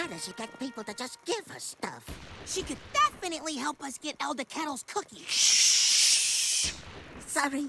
How does she get people to just give her stuff? She could definitely help us get Elder Kettle's cookies. Shh, Sorry.